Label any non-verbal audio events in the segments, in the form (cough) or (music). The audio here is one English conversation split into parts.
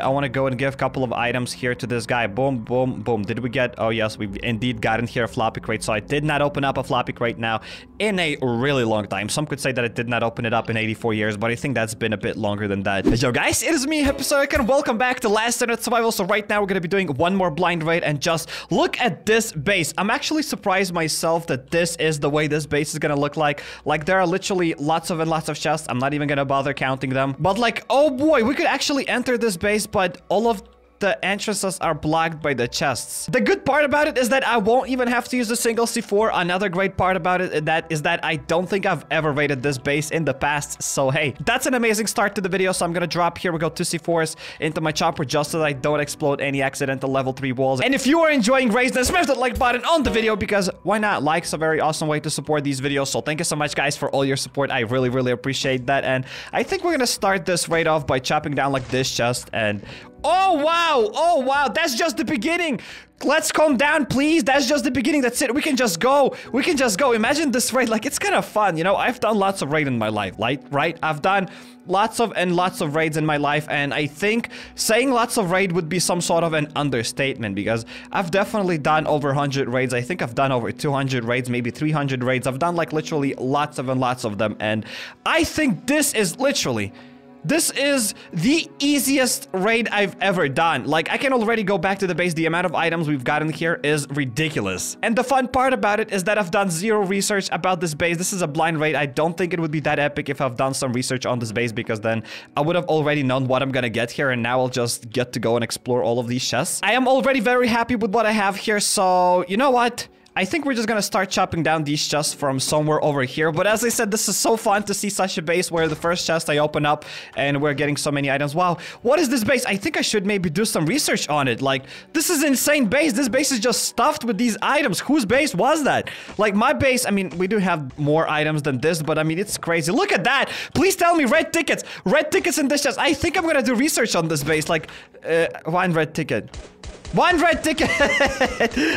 I want to go and give a couple of items here to this guy. Boom, boom, boom. Did we get... Oh, yes, we've indeed gotten here a floppy crate. So I did not open up a floppy crate now in a really long time. Some could say that I did not open it up in 84 years, but I think that's been a bit longer than that. Yo, guys, it is me, HappyCairek, and welcome back to Last Day on Earth Survival. So right now, we're going to be doing one more blind raid, and just look at this base. I'm actually surprised myself that this is the way this base is going to look like. Like, there are literally lots of and lots of chests. I'm not even going to bother counting them. But like, oh boy, we could actually enter this base, but all of the entrances are blocked by the chests. The good part about it is that I won't even have to use a single C4. Another great part about it uh, that is that I don't think I've ever raided this base in the past. So hey, that's an amazing start to the video. So I'm gonna drop here. We go two C4s into my chopper just so that I don't explode any accidental level 3 walls. And if you are enjoying raids, then smash that like button on the video because why not? Like's a very awesome way to support these videos. So thank you so much guys for all your support. I really, really appreciate that. And I think we're gonna start this raid off by chopping down like this chest and Oh, wow. Oh, wow. That's just the beginning. Let's calm down, please. That's just the beginning. That's it. We can just go. We can just go. Imagine this raid. Like, it's kind of fun. You know, I've done lots of raid in my life, like, right? I've done lots of and lots of raids in my life. And I think saying lots of raid would be some sort of an understatement because I've definitely done over 100 raids. I think I've done over 200 raids, maybe 300 raids. I've done like literally lots of and lots of them. And I think this is literally this is the easiest raid I've ever done. Like, I can already go back to the base. The amount of items we've gotten here is ridiculous. And the fun part about it is that I've done zero research about this base. This is a blind raid. I don't think it would be that epic if I've done some research on this base because then I would have already known what I'm gonna get here and now I'll just get to go and explore all of these chests. I am already very happy with what I have here, so you know what? I think we're just gonna start chopping down these chests from somewhere over here. But as I said, this is so fun to see such a base where the first chest I open up and we're getting so many items. Wow, what is this base? I think I should maybe do some research on it. Like, this is insane base. This base is just stuffed with these items. Whose base was that? Like, my base, I mean, we do have more items than this, but I mean, it's crazy. Look at that. Please tell me red tickets. Red tickets in this chest. I think I'm gonna do research on this base. Like, uh, one red ticket. One red ticket! (laughs)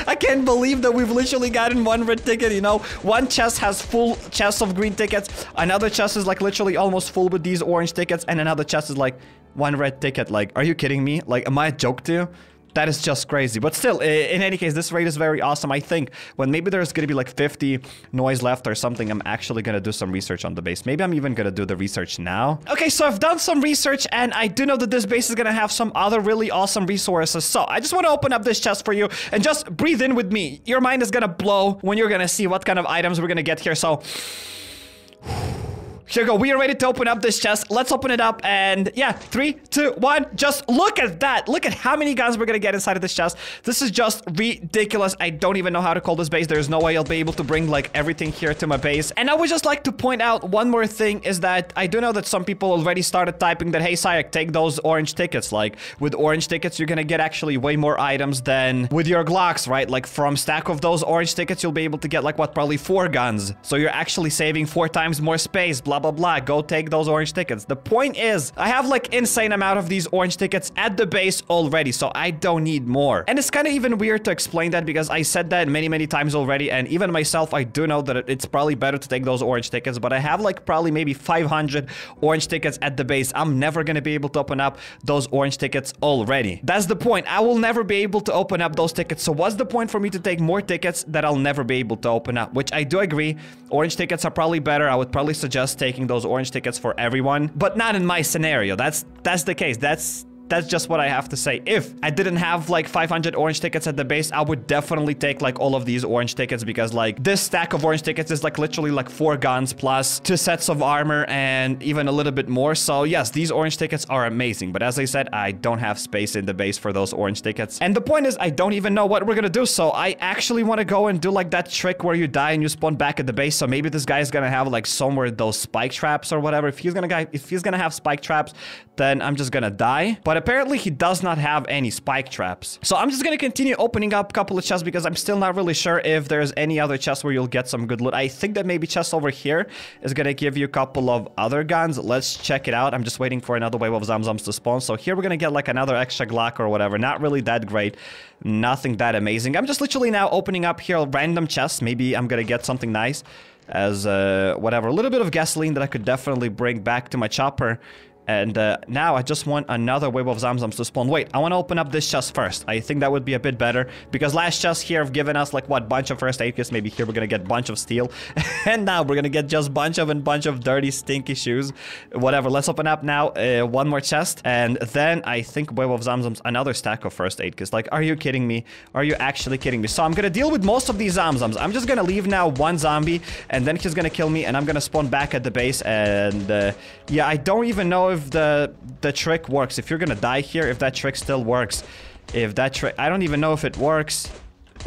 I can't believe that we've literally gotten one red ticket, you know? One chest has full chests of green tickets. Another chest is like literally almost full with these orange tickets. And another chest is like one red ticket. Like, are you kidding me? Like, am I a joke to you? That is just crazy. But still, in any case, this raid is very awesome. I think when maybe there's going to be like 50 noise left or something, I'm actually going to do some research on the base. Maybe I'm even going to do the research now. Okay, so I've done some research and I do know that this base is going to have some other really awesome resources. So I just want to open up this chest for you and just breathe in with me. Your mind is going to blow when you're going to see what kind of items we're going to get here. So... Here we go. We are ready to open up this chest. Let's open it up. And yeah, three, two, one. Just look at that. Look at how many guns we're going to get inside of this chest. This is just ridiculous. I don't even know how to call this base. There's no way I'll be able to bring like everything here to my base. And I would just like to point out one more thing is that I do know that some people already started typing that, hey, Sayak, take those orange tickets. Like with orange tickets, you're going to get actually way more items than with your Glocks, right? Like from stack of those orange tickets, you'll be able to get like what, probably four guns. So you're actually saving four times more space, blah, blah, blah. Go take those orange tickets. The point is, I have like insane amount of these orange tickets at the base already, so I don't need more. And it's kind of even weird to explain that because I said that many, many times already, and even myself, I do know that it's probably better to take those orange tickets, but I have like probably maybe 500 orange tickets at the base. I'm never gonna be able to open up those orange tickets already. That's the point. I will never be able to open up those tickets, so what's the point for me to take more tickets that I'll never be able to open up? Which I do agree, orange tickets are probably better. I would probably suggest taking those orange tickets for everyone, but not in my scenario. That's that's the case. That's that's just what I have to say. If I didn't have like 500 orange tickets at the base, I would definitely take like all of these orange tickets because like this stack of orange tickets is like literally like four guns plus two sets of armor and even a little bit more. So yes, these orange tickets are amazing. But as I said, I don't have space in the base for those orange tickets. And the point is I don't even know what we're gonna do. So I actually want to go and do like that trick where you die and you spawn back at the base. So maybe this guy is gonna have like somewhere those spike traps or whatever. If he's gonna if he's gonna have spike traps, then I'm just gonna die. But apparently he does not have any spike traps. So I'm just gonna continue opening up a couple of chests because I'm still not really sure if there's any other chests where you'll get some good loot. I think that maybe chest over here is gonna give you a couple of other guns. Let's check it out. I'm just waiting for another wave of Zamzams to spawn. So here we're gonna get like another extra Glock or whatever. Not really that great. Nothing that amazing. I'm just literally now opening up here a random chests. Maybe I'm gonna get something nice as uh, whatever. A little bit of gasoline that I could definitely bring back to my chopper And uh, now I just want another wave of Zamzams to spawn. Wait, I want to open up this chest first. I think that would be a bit better because last chest here have given us like what bunch of first aid kits. Maybe here we're gonna get bunch of steel, (laughs) and now we're gonna get just bunch of and bunch of dirty stinky shoes. Whatever. Let's open up now uh, one more chest, and then I think wave of Zamzams another stack of first aid kits. Like, are you kidding me? Are you actually kidding me? So I'm gonna deal with most of these Zamzams. I'm just gonna leave now one zombie, and then he's gonna kill me, and I'm gonna spawn back at the base. And uh, yeah, I don't even know if the the trick works. If you're gonna die here, if that trick still works. If that trick... I don't even know if it works.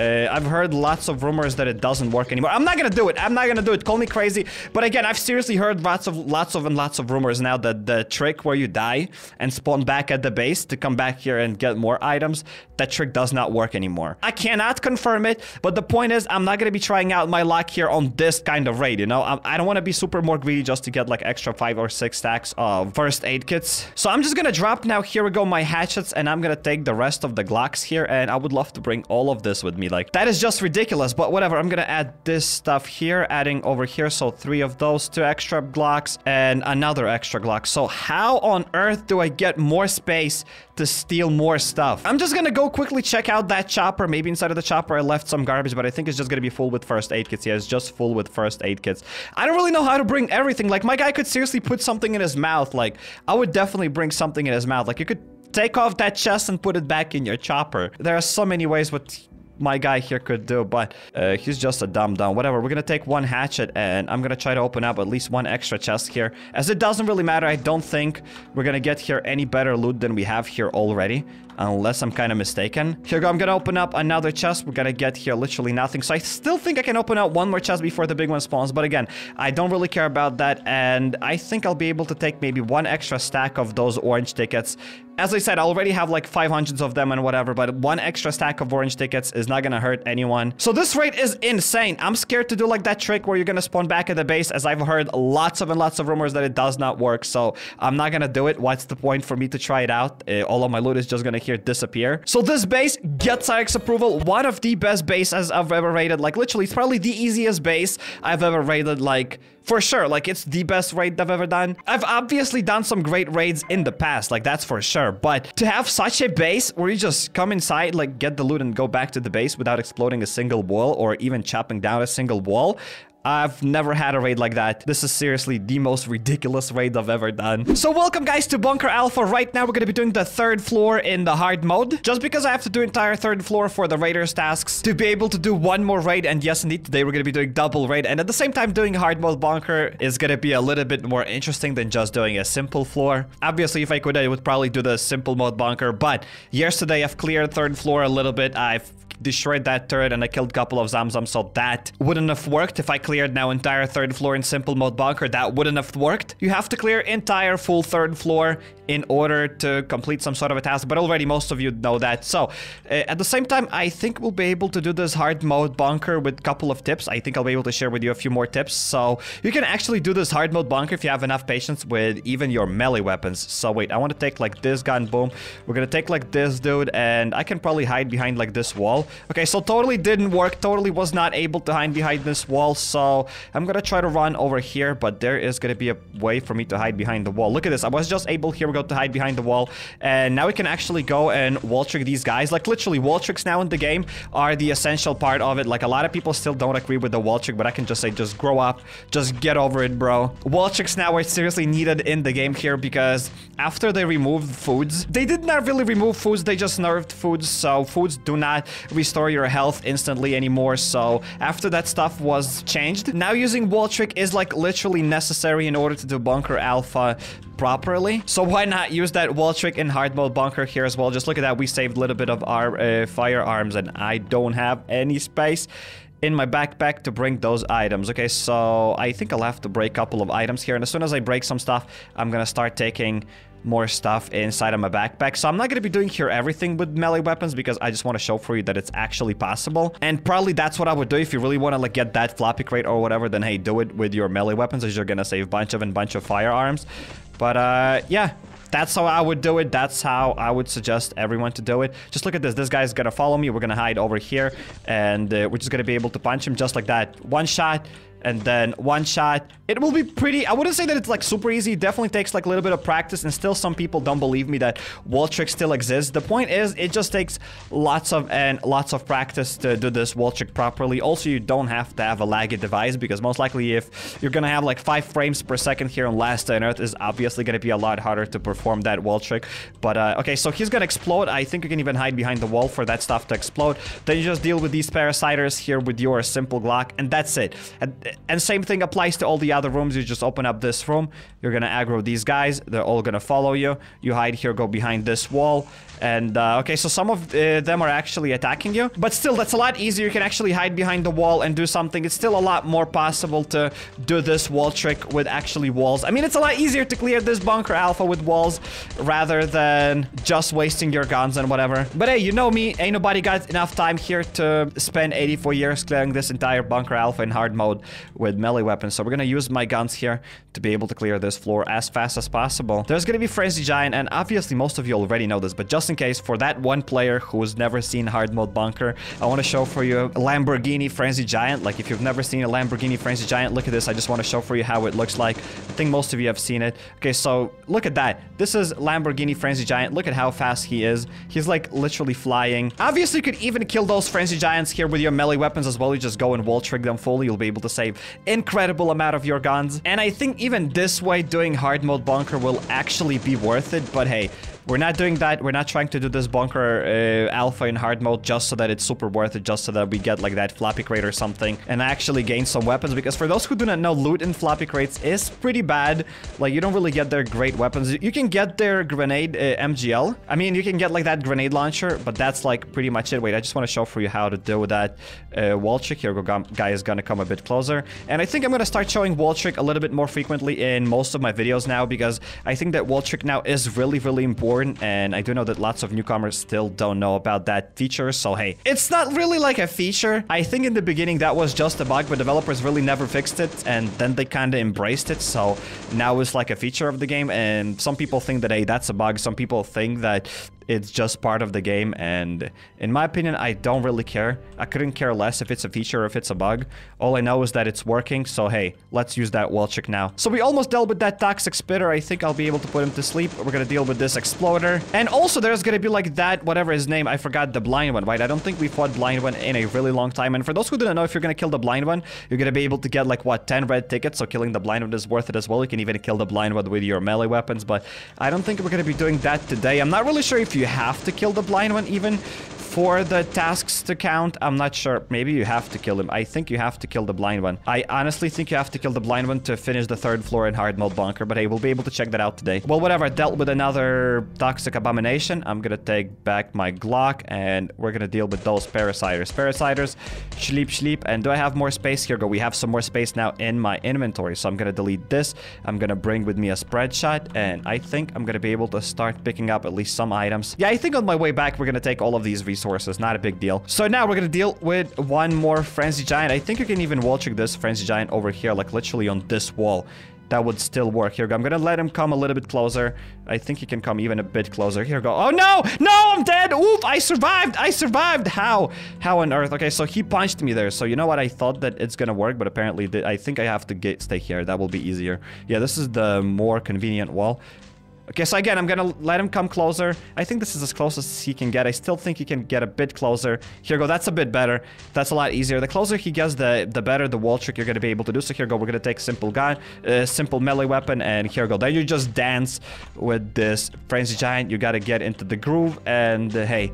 Uh, I've heard lots of rumors that it doesn't work anymore. I'm not gonna do it. I'm not gonna do it. Call me crazy. But again, I've seriously heard lots of lots of and lots of rumors now that the trick where you die and spawn back at the base to come back here and get more items, that trick does not work anymore. I cannot confirm it, but the point is I'm not gonna be trying out my luck here on this kind of raid, you know? I, I don't want to be super more greedy just to get like extra five or six stacks of first aid kits. So I'm just gonna drop now. Here we go, my hatchets, and I'm gonna take the rest of the Glocks here, and I would love to bring all of this with me. Like, that is just ridiculous, but whatever. I'm gonna add this stuff here, adding over here. So three of those, two extra Glocks, and another extra Glock. So how on earth do I get more space to steal more stuff? I'm just gonna go quickly check out that chopper. Maybe inside of the chopper I left some garbage, but I think it's just gonna be full with first aid kits. Yeah, it's just full with first aid kits. I don't really know how to bring everything. Like, my guy could seriously put something in his mouth. Like, I would definitely bring something in his mouth. Like, you could take off that chest and put it back in your chopper. There are so many ways what my guy here could do, but uh, he's just a dumb dumb. Whatever, we're gonna take one hatchet and I'm gonna try to open up at least one extra chest here. As it doesn't really matter, I don't think we're gonna get here any better loot than we have here already unless I'm kind of mistaken. Here go, I'm gonna open up another chest. We're gonna get here literally nothing. So I still think I can open up one more chest before the big one spawns. But again, I don't really care about that. And I think I'll be able to take maybe one extra stack of those orange tickets. As I said, I already have like 500 of them and whatever, but one extra stack of orange tickets is not gonna hurt anyone. So this rate is insane. I'm scared to do like that trick where you're gonna spawn back at the base as I've heard lots of and lots of rumors that it does not work. So I'm not gonna do it. What's the point for me to try it out? Uh, all of my loot is just gonna here disappear. So this base gets Alex approval. One of the best bases I've ever raided. Like literally, it's probably the easiest base I've ever raided. Like for sure, like it's the best raid I've ever done. I've obviously done some great raids in the past, like that's for sure. But to have such a base where you just come inside, like get the loot and go back to the base without exploding a single wall or even chopping down a single wall, I've never had a raid like that. This is seriously the most ridiculous raid I've ever done. So welcome guys to Bunker Alpha. Right now we're going to be doing the third floor in the hard mode. Just because I have to do entire third floor for the raiders tasks to be able to do one more raid. And yes indeed today we're going to be doing double raid. And at the same time doing hard mode bunker is going to be a little bit more interesting than just doing a simple floor. Obviously if I could I would probably do the simple mode bunker. But yesterday I've cleared third floor a little bit. I've destroyed that turret and I killed a couple of Zamzam, so that wouldn't have worked. If I cleared now entire third floor in simple mode bunker, that wouldn't have worked. You have to clear entire full third floor in order to complete some sort of a task, but already most of you know that. So, uh, at the same time, I think we'll be able to do this hard mode bunker with a couple of tips. I think I'll be able to share with you a few more tips. So, you can actually do this hard mode bunker if you have enough patience with even your melee weapons. So, wait, I want to take like this gun, boom. We're gonna take like this dude, and I can probably hide behind like this wall. Okay, so totally didn't work. Totally was not able to hide behind this wall, so I'm gonna try to run over here, but there is gonna be a way for me to hide behind the wall. Look at this. I was just able, here we go, to hide behind the wall, and now we can actually go and wall trick these guys. Like, literally, wall tricks now in the game are the essential part of it. Like, a lot of people still don't agree with the wall trick, but I can just say, just grow up. Just get over it, bro. Wall tricks now are seriously needed in the game here, because after they removed foods, they did not really remove foods, they just nerfed foods, so foods do not restore your health instantly anymore. So after that stuff was changed, now using wall trick is like literally necessary in order to do bunker alpha properly. So why not use that wall trick in hard mode bunker here as well? Just look at that. We saved a little bit of our uh, firearms and I don't have any space in my backpack to bring those items. Okay, so I think I'll have to break a couple of items here. And as soon as I break some stuff, I'm gonna start taking more stuff inside of my backpack. So I'm not going to be doing here everything with melee weapons because I just want to show for you that it's actually possible. And probably that's what I would do if you really want to like get that floppy crate or whatever, then hey, do it with your melee weapons as you're going to save bunch of and bunch of firearms. But uh, yeah, that's how I would do it. That's how I would suggest everyone to do it. Just look at this. This guy's gonna follow me. We're gonna hide over here. And uh, we're just gonna be able to punch him just like that. One shot and then one shot. It will be pretty, I wouldn't say that it's like super easy. It definitely takes like a little bit of practice and still some people don't believe me that wall trick still exists. The point is it just takes lots of and lots of practice to do this wall trick properly. Also, you don't have to have a laggy device because most likely if you're gonna have like five frames per second here on Last Day on Earth is obviously gonna be a lot harder to perform that wall trick. But uh, okay, so he's gonna explode. I think you can even hide behind the wall for that stuff to explode. Then you just deal with these parasiters here with your simple Glock and that's it. And, and same thing applies to all the other rooms. You just open up this room. You're gonna aggro these guys. They're all gonna follow you. You hide here, go behind this wall. And, uh, okay, so some of uh, them are actually attacking you. But still, that's a lot easier. You can actually hide behind the wall and do something. It's still a lot more possible to do this wall trick with actually walls. I mean, it's a lot easier to clear this bunker alpha with walls rather than just wasting your guns and whatever. But hey, you know me. Ain't nobody got enough time here to spend 84 years clearing this entire bunker alpha in hard mode with melee weapons. So we're gonna use my guns here to be able to clear this floor as fast as possible. There's gonna be Frenzy Giant, and obviously most of you already know this, but just in case, for that one player who's never seen hard mode bunker, I want to show for you Lamborghini Frenzy Giant. Like, if you've never seen a Lamborghini Frenzy Giant, look at this. I just want to show for you how it looks like. I think most of you have seen it. Okay, so look at that. This is Lamborghini Frenzy Giant. Look at how fast he is. He's, like, literally flying. Obviously, you could even kill those Frenzy Giants here with your melee weapons as well. You just go and wall trick them fully. You'll be able to save incredible amount of your guns. And I think even this way, doing hard mode bunker will actually be worth it. But hey, we're not doing that. We're not trying to do this bunker uh, alpha in hard mode just so that it's super worth it, just so that we get like that floppy crate or something and actually gain some weapons. Because for those who do not know, loot in floppy crates is pretty bad. Like you don't really get their great weapons. You can get their grenade uh, MGL. I mean, you can get like that grenade launcher, but that's like pretty much it. Wait, I just want to show for you how to deal with that uh, wall trick. Here, guy is gonna come a bit closer. And I think I'm gonna start showing wall trick a little bit more frequently in most of my videos now because I think that wall trick now is really, really important and I do know that lots of newcomers still don't know about that feature, so hey. It's not really like a feature. I think in the beginning that was just a bug, but developers really never fixed it, and then they kind of embraced it, so now it's like a feature of the game, and some people think that, hey, that's a bug. Some people think that it's just part of the game, and in my opinion, I don't really care. I couldn't care less if it's a feature or if it's a bug. All I know is that it's working, so hey, let's use that wall trick now. So we almost dealt with that toxic spitter. I think I'll be able to put him to sleep. We're gonna deal with this exploder. And also, there's gonna be like that, whatever his name, I forgot the blind one, right? I don't think we fought blind one in a really long time. And for those who didn't know, if you're gonna kill the blind one, you're gonna be able to get like, what, 10 red tickets, so killing the blind one is worth it as well. You can even kill the blind one with your melee weapons, but I don't think we're gonna be doing that today. I'm not really sure if you have to kill the blind one even for the tasks to count. I'm not sure. Maybe you have to kill him. I think you have to kill the blind one. I honestly think you have to kill the blind one to finish the third floor in hard mode bunker, but hey, we'll be able to check that out today. Well, whatever. Dealt with another toxic abomination. I'm gonna take back my Glock and we're gonna deal with those parasiters. Parasiters, sleep, sleep. And do I have more space? Here go. We have some more space now in my inventory. So I'm gonna delete this. I'm gonna bring with me a spread shot and I think I'm gonna be able to start picking up at least some items. Yeah, I think on my way back, we're gonna take all of these resources resources. Not a big deal. So now we're gonna deal with one more Frenzy Giant. I think you can even wall trick this Frenzy Giant over here, like literally on this wall. That would still work. Here, go. I'm gonna let him come a little bit closer. I think he can come even a bit closer. Here go. Oh, no! No, I'm dead! Oof, I survived! I survived! How? How on earth? Okay, so he punched me there. So you know what? I thought that it's gonna work, but apparently I think I have to get stay here. That will be easier. Yeah, this is the more convenient wall. Okay, so again, I'm gonna let him come closer. I think this is as close as he can get. I still think he can get a bit closer. Here go, that's a bit better. That's a lot easier. The closer he gets, the the better the wall trick you're gonna be able to do. So here go, we're gonna take simple gun, uh, simple melee weapon, and here go. Then you just dance with this frenzy giant. You gotta get into the groove, and uh, hey,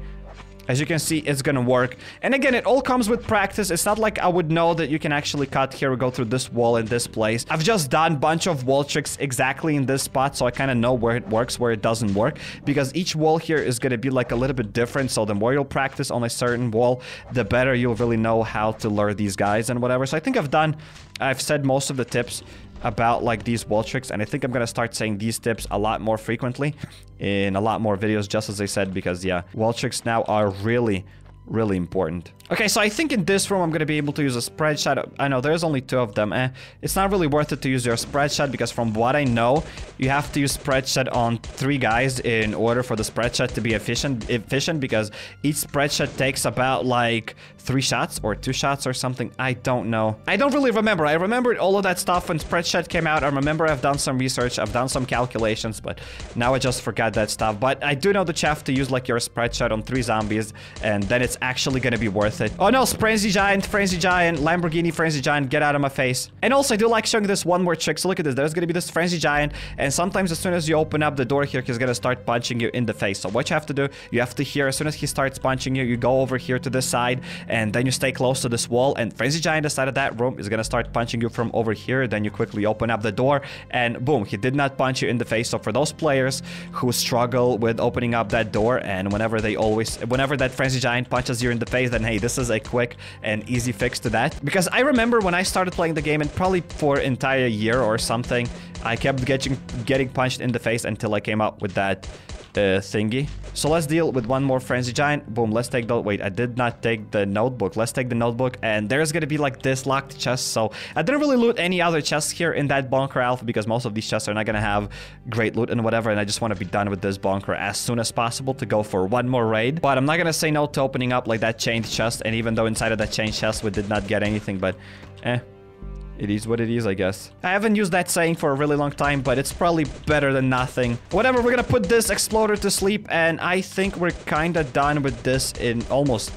as you can see, it's gonna work. And again, it all comes with practice. It's not like I would know that you can actually cut here or go through this wall in this place. I've just done a bunch of wall tricks exactly in this spot, so I kind of know where it works, where it doesn't work. Because each wall here is gonna be like a little bit different, so the more you'll practice on a certain wall, the better you'll really know how to lure these guys and whatever. So I think I've done, I've said most of the tips about like these wall tricks and I think I'm gonna start saying these tips a lot more frequently in a lot more videos just as I said because yeah wall tricks now are really really important. Okay, so I think in this room I'm to be able to use a spread shot. I know there's only two of them. Eh, it's not really worth it to use your spread shot because from what I know, you have to use spread shot on three guys in order for the spread shot to be efficient efficient because each spread shot takes about like three shots or two shots or something. I don't know. I don't really remember. I remembered all of that stuff when spread shot came out. I remember I've done some research. I've done some calculations, but now I just forgot that stuff. But I do know that you have to use like your spread shot on three zombies and then it's actually going to be worth it. Oh no, Frenzy Giant, Frenzy Giant, Lamborghini Frenzy Giant, get out of my face. And also I do like showing this one more trick. So look at this. There's to be this Frenzy Giant and sometimes as soon as you open up the door here, he's to start punching you in the face. So what you have to do, you have to hear as soon as he starts punching you, you go over here to this side and then you stay close to this wall and Frenzy Giant inside of that room is gonna start punching you from over here. Then you quickly open up the door and boom, he did not punch you in the face. So for those players who struggle with opening up that door and whenever they always, whenever that Frenzy Giant punches you in the face, then hey, this is a quick and easy fix to that. Because I remember when I started playing the game and probably for entire year or something, I kept getting getting punched in the face until I came up with that uh, thingy. So let's deal with one more Frenzy Giant. Boom, let's take the... Wait, I did not take the notebook. Let's take the notebook. And there's gonna be like this locked chest. So I didn't really loot any other chests here in that bunker alpha because most of these chests are not gonna have great loot and whatever. And I just want to be done with this bunker as soon as possible to go for one more raid. But I'm not gonna say no to opening up like that chained chest. And even though inside of that chained chest we did not get anything, but eh, it is what it is, I guess. I haven't used that saying for a really long time, but it's probably better than nothing. Whatever, we're gonna put this exploder to sleep, and I think we're kinda done with this in almost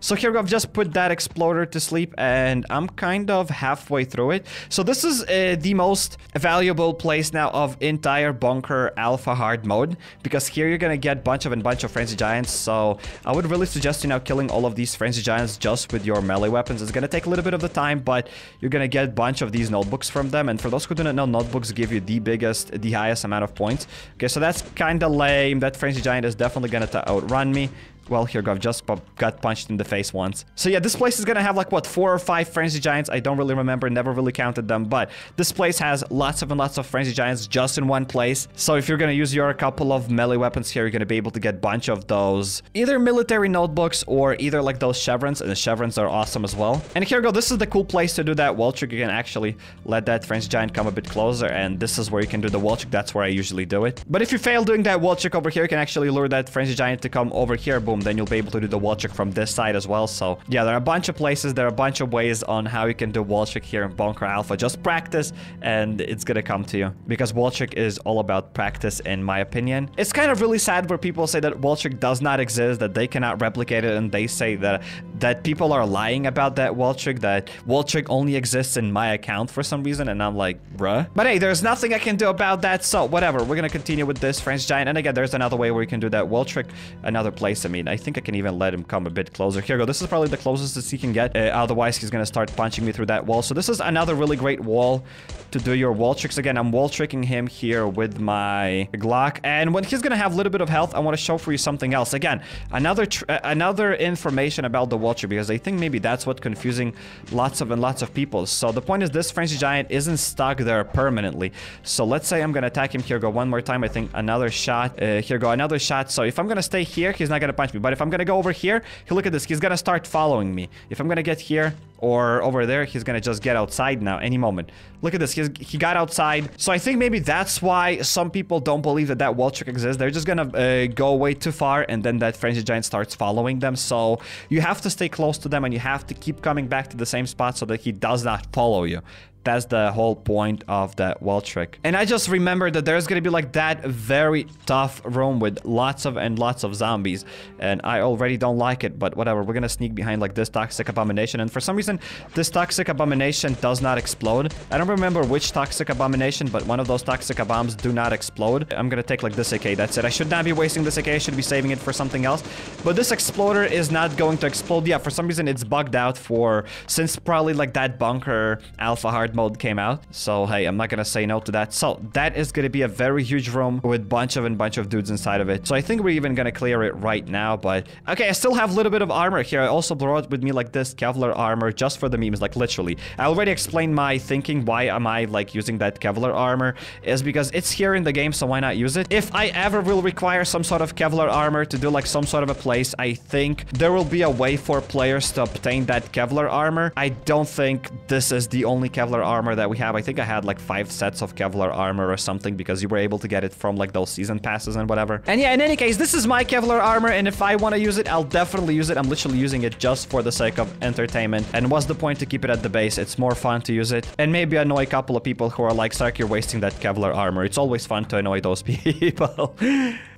so here I've just put that exploder to sleep and I'm kind of halfway through it. So this is uh, the most valuable place now of entire bunker alpha hard mode because here you're gonna get a bunch of and bunch of frenzy giants. So I would really suggest you now killing all of these frenzy giants just with your melee weapons. It's gonna take a little bit of the time, but you're gonna get a bunch of these notebooks from them. And for those who do not know, notebooks give you the biggest, the highest amount of points. Okay, so that's kind of lame. That frenzy giant is definitely gonna outrun me. Well, here. I've just got punched in the face once. So yeah, this place is gonna have like, what, four or five Frenzy Giants? I don't really remember, never really counted them, but this place has lots of and lots of Frenzy Giants just in one place. So if you're gonna use your couple of melee weapons here, you're gonna be able to get a bunch of those either military notebooks or either like those chevrons, and the chevrons are awesome as well. And here go. This is the cool place to do that wall trick. You can actually let that Frenzy Giant come a bit closer, and this is where you can do the wall trick. That's where I usually do it. But if you fail doing that wall trick over here, you can actually lure that Frenzy Giant to come over here. Boom then you'll be able to do the wall trick from this side as well. So yeah, there are a bunch of places, there are a bunch of ways on how you can do wall trick here in Bunker Alpha. Just practice and it's gonna come to you because wall trick is all about practice in my opinion. It's kind of really sad where people say that wall trick does not exist, that they cannot replicate it and they say that that people are lying about that wall trick, that wall trick only exists in my account for some reason and I'm like, bruh. But hey, there's nothing I can do about that, so whatever. We're gonna continue with this Frenzy Giant and again, there's another way where you can do that wall trick another place. I mean, I think I can even let him come a bit closer. Here we go. This is probably the closest that he can get. Uh, otherwise, he's going to start punching me through that wall. So this is another really great wall to do your wall tricks. Again, I'm wall tricking him here with my Glock. And when he's going to have a little bit of health, I want to show for you something else. Again, another uh, another information about the wall trick because I think maybe that's what confusing lots of and lots of people. So the point is this Frenzy Giant isn't stuck there permanently. So let's say I'm going to attack him here. Go one more time. I think another shot. Uh, here go another shot. So if I'm going to stay here, he's not going to punch me. But if I'm gonna go over here, look at this. He's gonna start following me. If I'm gonna get here or over there, he's gonna just get outside now any moment. Look at this. He's, he got outside. So I think maybe that's why some people don't believe that that wall trick exists. They're just gonna uh, go way too far and then that frenzy giant starts following them. So you have to stay close to them and you have to keep coming back to the same spot so that he does not follow you. That's the whole point of that wall trick. And I just remember that there's gonna be like that very tough room with lots of and lots of zombies. And I already don't like it, but whatever. We're gonna sneak behind like this toxic abomination. And for some reason, this toxic abomination does not explode. I don't remember which toxic abomination, but one of those toxic bombs do not explode. I'm gonna take like this AK. That's it. I should not be wasting this AK. I should be saving it for something else. But this exploder is not going to explode. Yeah, for some reason it's bugged out for since probably like that bunker alpha hard hard mode came out. So, hey, I'm not gonna say no to that. So, that is gonna be a very huge room with bunch of and bunch of dudes inside of it. So, I think we're even gonna clear it right now, but... Okay, I still have a little bit of armor here. I also brought with me, like, this Kevlar armor just for the memes, like literally. I already explained my thinking. Why am I like using that Kevlar armor? Is because it's here in the game, so why not use it? If I ever will require some sort of Kevlar armor to do like some sort of a place, I think there will be a way for players to obtain that Kevlar armor. I don't think this is the only Kevlar armor that we have. I think I had like five sets of Kevlar armor or something because you were able to get it from like those season passes and whatever. And yeah, in any case, this is my Kevlar armor, and if I want to use it, I'll definitely use it. I'm literally using it just for the sake of entertainment. And what's the point to keep it at the base? It's more fun to use it. And maybe annoy a couple of people who are like, Sark, you're wasting that Kevlar armor. It's always fun to annoy those (laughs) people.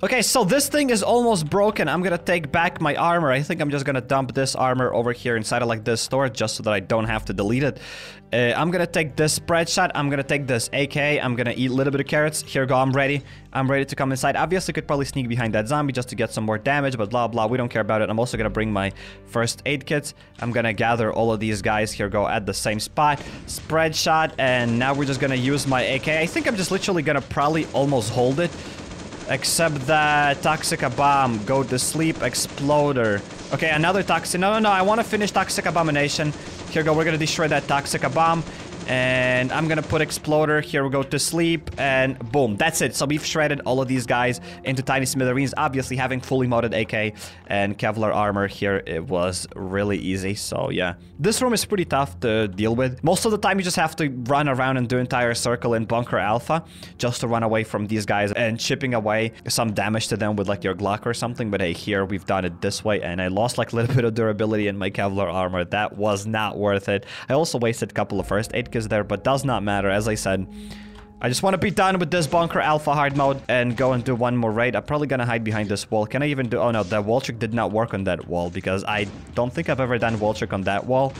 okay, so this thing is almost broken. I'm gonna take back my armor. I think I'm just gonna dump this armor over here inside of like this store just so that I don't have to delete it. Uh, I'm gonna take this spread shot. I'm gonna take this AK. I'm gonna eat a little bit of carrots. Here go. I'm ready. I'm ready to come inside. Obviously, could probably sneak behind that zombie just to get some more damage, but blah, blah. We don't care about it. I'm also gonna bring my first aid kit. I'm gonna gather all of these guys. Here go at the same spot. Spread shot. And now we're just gonna use my AK. I think I'm just literally gonna probably almost hold it. Except that Toxic Bomb, go to sleep, Exploder. Okay, another Toxic. No, no, no. I want to finish Toxic Abomination. Here we go. We're to destroy that Toxic Bomb. And I'm gonna put Exploder. Here we go to sleep. And boom. That's it. So we've shredded all of these guys into tiny smithereens. Obviously, having fully modded AK and Kevlar armor here, it was really easy. So yeah. This room is pretty tough to deal with. Most of the time, you just have to run around and do entire circle in Bunker Alpha just to run away from these guys and chipping away some damage to them with like your Glock or something. But hey, here we've done it this way. And I lost like a little (laughs) bit of durability in my Kevlar armor. That was not worth it. I also wasted a couple of first aid is there, but does not matter. As I said, I just want to be done with this Bunker Alpha hard mode and go and do one more raid. I'm probably gonna hide behind this wall. Can I even do... Oh no, the wall trick did not work on that wall because I don't think I've ever done wall trick on that wall.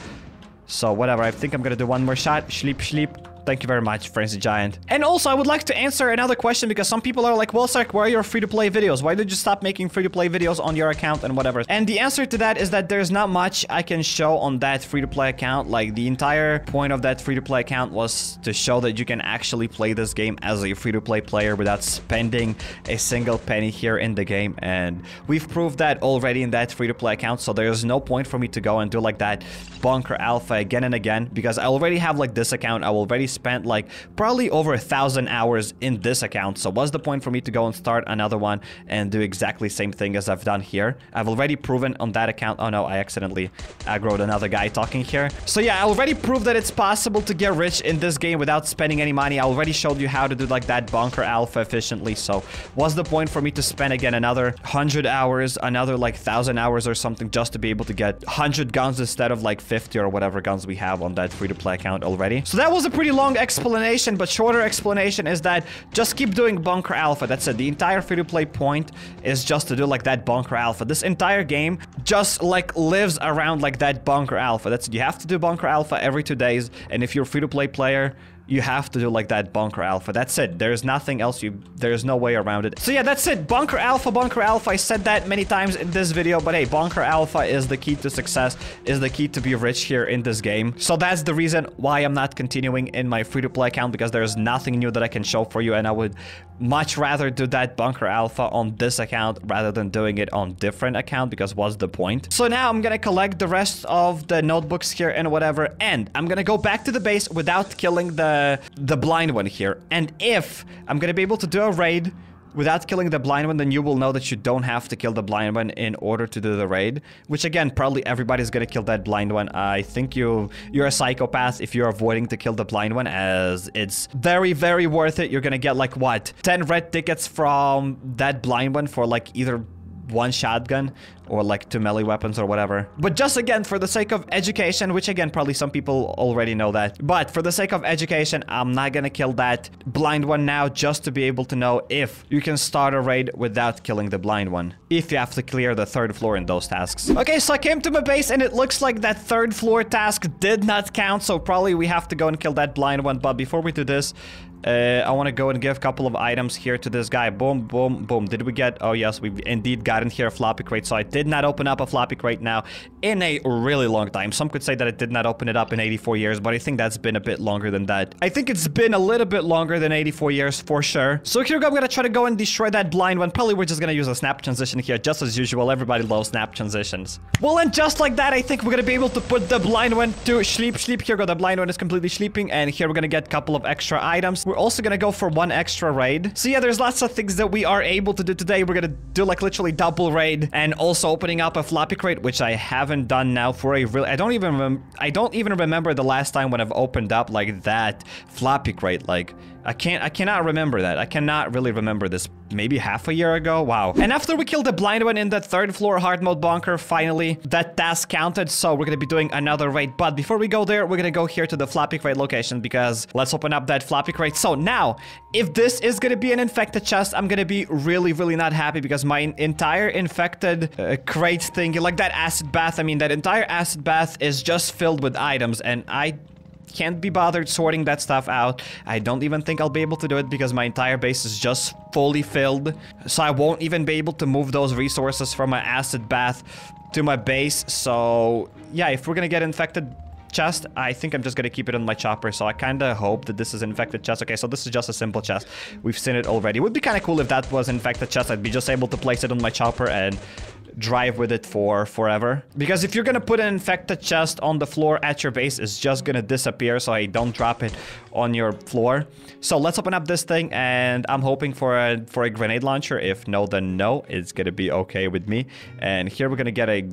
So whatever, I think I'm gonna do one more shot. Sleep, sleep. Thank you very much, Frenzy Giant. And also, I would like to answer another question because some people are like, well, Sark, where are your free-to-play videos? Why did you stop making free-to-play videos on your account and whatever? And the answer to that is that there's not much I can show on that free-to-play account. Like, the entire point of that free-to-play account was to show that you can actually play this game as a free-to-play player without spending a single penny here in the game. And we've proved that already in that free-to-play account, so there's no point for me to go and do like that bunker alpha again and again because I already have like this account. I already spent like probably over a thousand hours in this account. So what's the point for me to go and start another one and do exactly same thing as I've done here? I've already proven on that account. Oh no, I accidentally aggroed another guy talking here. So yeah, I already proved that it's possible to get rich in this game without spending any money. I already showed you how to do like that bunker alpha efficiently. So what's the point for me to spend again another 100 hours, another like 1,000 hours or something just to be able to get 100 guns instead of like 50 or whatever guns we have on that free-to-play account already. So that was a pretty long explanation, but shorter explanation is that just keep doing Bunker Alpha. That's it. The entire free-to-play point is just to do like that Bunker Alpha. This entire game just like lives around like that Bunker Alpha. That's. You have to do Bunker Alpha every two days, and if you're a free-to-play player, you have to do like that bunker alpha. That's it there's nothing else you there's no way around it. So yeah that's it. Bunker alpha bunker alpha. I said that many times in this video but hey bunker alpha is the key to success is the key to be rich here in this game. So that's the reason why i'm not continuing in my free-to-play account because there's nothing new that i can show for you and i would much rather do that bunker alpha on this account rather than doing it on different account because what's the point? So now i'm gonna collect the rest of the notebooks here and whatever and i'm gonna go back to the base without killing the Uh, the blind one here. And if I'm gonna be able to do a raid without killing the blind one, then you will know that you don't have to kill the blind one in order to do the raid. Which again, probably everybody's gonna kill that blind one. I think you you're a psychopath if you're avoiding to kill the blind one, as it's very, very worth it. You're gonna get like what 10 red tickets from that blind one for like either one shotgun or like two melee weapons or whatever. But just again, for the sake of education, which again, probably some people already know that. But for the sake of education, I'm not gonna kill that blind one now just to be able to know if you can start a raid without killing the blind one. If you have to clear the third floor in those tasks. Okay, so I came to my base and it looks like that third floor task did not count. So probably we have to go and kill that blind one. But before we do this, Uh, I want to go and give a couple of items here to this guy. Boom, boom, boom. Did we get... Oh, yes, we've indeed gotten here a floppy crate. So I did not open up a floppy crate now in a really long time. Some could say that it did not open it up in 84 years, but I think that's been a bit longer than that. I think it's been a little bit longer than 84 years for sure. So here we go. I'm going to try to go and destroy that blind one. Probably we're just going to use a snap transition here, just as usual. Everybody loves snap transitions. Well, and just like that, I think we're going to be able to put the blind one to sleep, sleep. Here go. The blind one is completely sleeping. And here we're going to get a couple of extra items. We're also gonna go for one extra raid. So yeah, there's lots of things that we are able to do today. We're gonna do like literally double raid and also opening up a floppy crate, which I haven't done now for a real. I don't even I don't even remember the last time when I've opened up like that floppy crate. Like I can't I cannot remember that. I cannot really remember this maybe half a year ago. Wow. And after we killed the blind one in the third floor hard mode bunker, finally, that task counted. So we're gonna be doing another raid. But before we go there, we're gonna go here to the floppy crate location because let's open up that floppy crate. So now, if this is gonna be an infected chest, I'm gonna be really, really not happy because my entire infected uh, crate thing, like that acid bath, I mean, that entire acid bath is just filled with items and I can't be bothered sorting that stuff out. I don't even think I'll be able to do it because my entire base is just fully filled. So I won't even be able to move those resources from my acid bath to my base. So yeah, if we're gonna get infected chest, I think I'm just gonna keep it on my chopper. So I kinda hope that this is infected chest. Okay, so this is just a simple chest. We've seen it already. It would be kinda cool if that was infected chest. I'd be just able to place it on my chopper and drive with it for forever. Because if you're gonna put an infected chest on the floor at your base, it's just gonna disappear, so I don't drop it on your floor. So let's open up this thing, and I'm hoping for a, for a grenade launcher. If no, then no. It's gonna be okay with me. And here we're gonna get a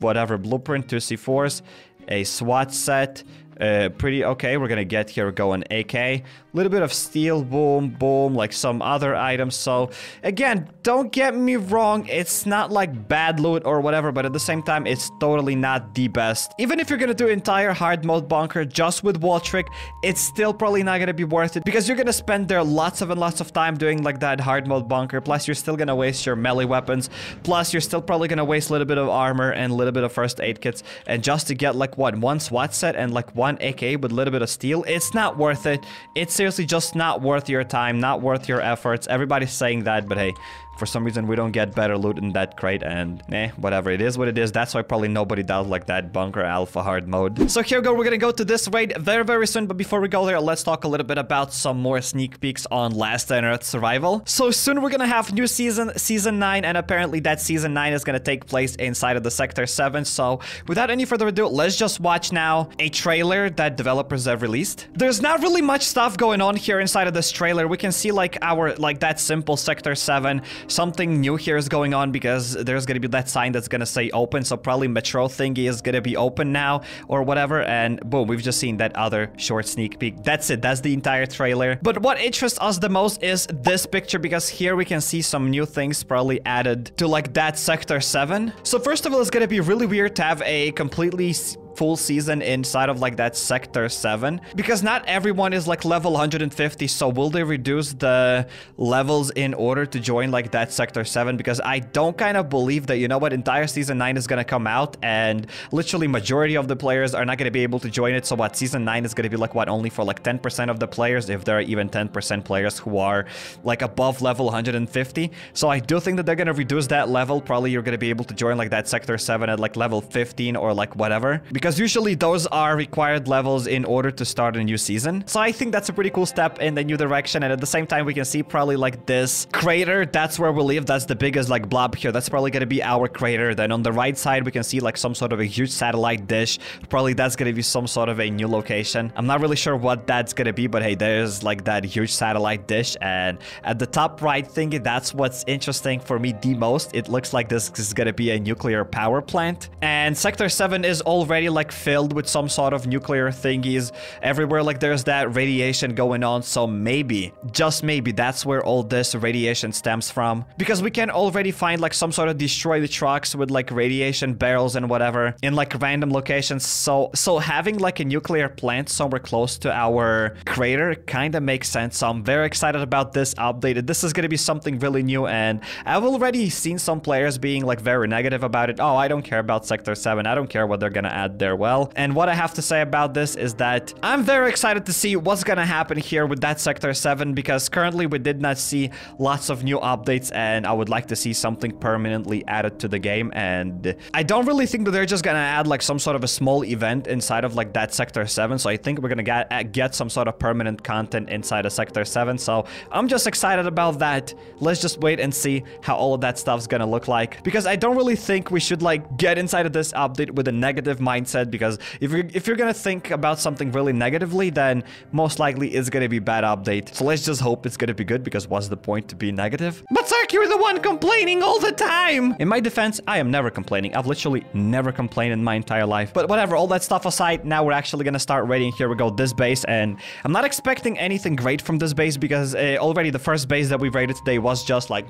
whatever blueprint, 2C4s, a SWAT set, uh, pretty okay. We're gonna get here going AK. Little bit of steel, boom, boom, like some other items. So again, don't get me wrong. It's not like bad loot or whatever, but at the same time, it's totally not the best. Even if you're gonna do entire hard mode bunker just with wall trick, it's still probably not gonna be worth it because you're gonna spend there lots of and lots of time doing like that hard mode bunker. Plus, you're still gonna waste your melee weapons. Plus, you're still probably gonna waste a little bit of armor and a little bit of first aid kits. And just to get like what, one SWAT set and like one one with a little bit of steel, it's not worth it. It's seriously just not worth your time, not worth your efforts. Everybody's saying that, but hey, for some reason, we don't get better loot in that crate, and eh, whatever. It is what it is. That's why probably nobody does like that bunker alpha hard mode. So here we go. We're gonna go to this raid very, very soon. But before we go there, let's talk a little bit about some more sneak peeks on Last Day on Earth Survival. So soon we're gonna have new season, Season 9, and apparently that Season 9 is gonna take place inside of the Sector 7. So without any further ado, let's just watch now a trailer that developers have released. There's not really much stuff going on here inside of this trailer. We can see like our, like that simple Sector 7 something new here is going on because there's gonna be that sign that's gonna say open, so probably Metro thingy is gonna be open now or whatever, and boom, we've just seen that other short sneak peek. That's it, that's the entire trailer. But what interests us the most is this picture because here we can see some new things probably added to like that Sector 7. So first of all, it's gonna be really weird to have a completely full season inside of like that sector 7 because not everyone is like level 150 so will they reduce the levels in order to join like that sector 7 because I don't kind of believe that you know what entire season 9 is gonna come out and literally majority of the players are not gonna be able to join it. So what season 9 is gonna be like what only for like 10% of the players if there are even 10% players who are like above level 150 so I do think that they're gonna reduce that level. Probably you're gonna be able to join like that sector 7 at like level 15 or like whatever. Because because usually those are required levels in order to start a new season. So I think that's a pretty cool step in the new direction. And at the same time, we can see probably like this crater. That's where we live. That's the biggest like blob here. That's probably going to be our crater. Then on the right side, we can see like some sort of a huge satellite dish. Probably that's going to be some sort of a new location. I'm not really sure what that's going to be, but hey, there's like that huge satellite dish. And at the top right thing, that's what's interesting for me the most. It looks like this is going to be a nuclear power plant. And Sector 7 is already like filled with some sort of nuclear thingies. Everywhere like there's that radiation going on. So maybe, just maybe that's where all this radiation stems from. Because we can already find like some sort of destroyed trucks with like radiation barrels and whatever in like random locations. So, so having like a nuclear plant somewhere close to our crater kind of makes sense. So I'm very excited about this update. This is going to be something really new and I've already seen some players being like very negative about it. Oh, I don't care about Sector 7. I don't care what they're going to add there there well. And what I have to say about this is that I'm very excited to see what's gonna happen here with that Sector 7 because currently we did not see lots of new updates and I would like to see something permanently added to the game and I don't really think that they're just gonna add like some sort of a small event inside of like that Sector 7 so I think we're gonna get, uh, get some sort of permanent content inside of Sector 7 so I'm just excited about that. Let's just wait and see how all of that stuff's gonna look like because I don't really think we should like get inside of this update with a negative mindset because if you're, if you're gonna think about something really negatively then most likely it's gonna be bad update. So let's just hope it's gonna be good because what's the point to be negative? But You're the one complaining all the time! In my defense, I am never complaining. I've literally never complained in my entire life. But whatever, all that stuff aside, now we're actually gonna start raiding. Here we go, this base, and I'm not expecting anything great from this base because uh, already the first base that we raided today was just like,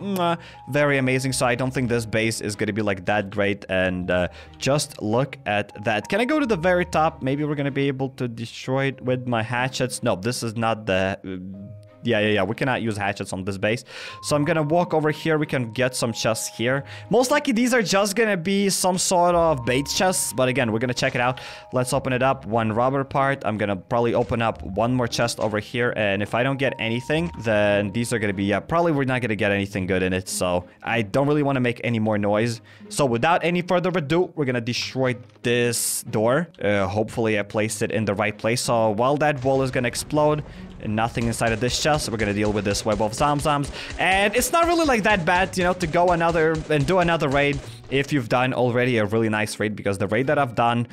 very amazing. So I don't think this base is gonna be like that great. And uh, just look at that. Can I go to the very top? Maybe we're gonna be able to destroy it with my hatchets. No, this is not the yeah, yeah, yeah. We cannot use hatchets on this base. So I'm gonna walk over here. We can get some chests here. Most likely these are just gonna be some sort of bait chests. But again, we're gonna check it out. Let's open it up. One rubber part. I'm gonna probably open up one more chest over here. And if I don't get anything, then these are gonna be, yeah, probably we're not gonna get anything good in it. So I don't really want to make any more noise. So without any further ado, we're gonna destroy this door. Uh, hopefully I placed it in the right place. So while that wall is gonna explode, nothing inside of this chest. We're gonna deal with this web of Zamzams. And it's not really like that bad, you know, to go another and do another raid if you've done already a really nice raid because the raid that I've done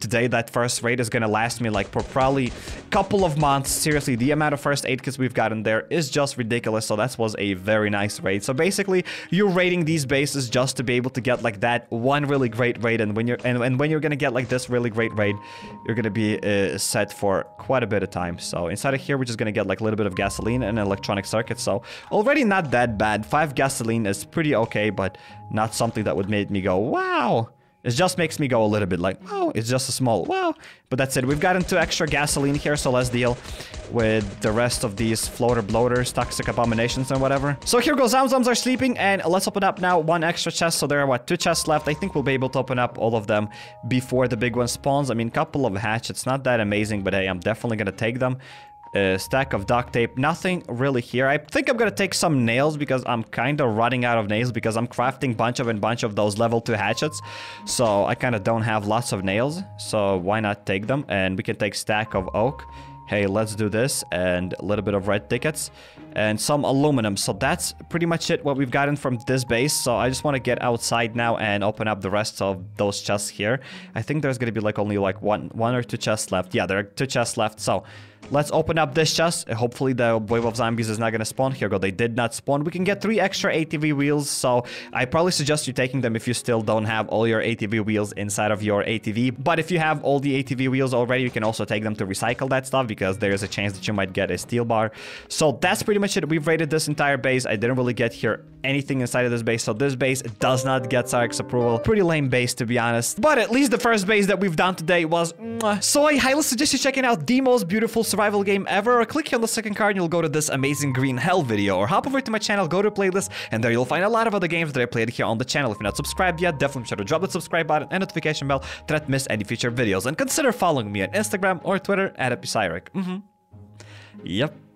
today that first raid is gonna last me like for probably a couple of months. Seriously the amount of first aid kits we've gotten there is just ridiculous so that was a very nice raid. So basically you're raiding these bases just to be able to get like that one really great raid and when you're and, and when you're gonna get like this really great raid you're gonna be uh, set for quite a bit of time. So inside of here we're just gonna get like a little bit of gasoline and electronic circuit so already not that bad. Five gasoline is pretty okay but not something that would make me go wow it just makes me go a little bit like, oh, it's just a small, wow. But that's it. We've gotten two extra gasoline here, so let's deal with the rest of these floater bloaters, toxic abominations, and whatever. So here goes, Zamzams are sleeping, and let's open up now one extra chest. So there are, what, two chests left. I think we'll be able to open up all of them before the big one spawns. I mean, couple of hatchets, not that amazing, but hey, I'm definitely gonna take them a stack of duct tape. Nothing really here. I think I'm gonna take some nails because I'm kind of running out of nails because I'm crafting bunch of and bunch of those level 2 hatchets. So I kind of don't have lots of nails. So why not take them? And we can take stack of oak. Hey, let's do this. And a little bit of red tickets. And some aluminum. So that's pretty much it what we've gotten from this base. So I just want to get outside now and open up the rest of those chests here. I think there's gonna be like only like one, one or two chests left. Yeah, there are two chests left. So Let's open up this chest. Hopefully the wave of zombies is not going to spawn. Here go. They did not spawn. We can get three extra ATV wheels. So I probably suggest you taking them if you still don't have all your ATV wheels inside of your ATV. But if you have all the ATV wheels already, you can also take them to recycle that stuff because there's a chance that you might get a steel bar. So that's pretty much it. We've raided this entire base. I didn't really get here anything inside of this base. So this base does not get Sark's approval. Pretty lame base to be honest. But at least the first base that we've done today was... So I highly suggest you checking out the most beautiful survival game ever, or click here on the second card and you'll go to this amazing green hell video, or hop over to my channel, go to playlist, and there you'll find a lot of other games that I played here on the channel. If you're not subscribed yet, definitely be sure to drop the subscribe button and notification bell to not miss any future videos, and consider following me on Instagram or Twitter at HappyCairek. Mm -hmm. Yep.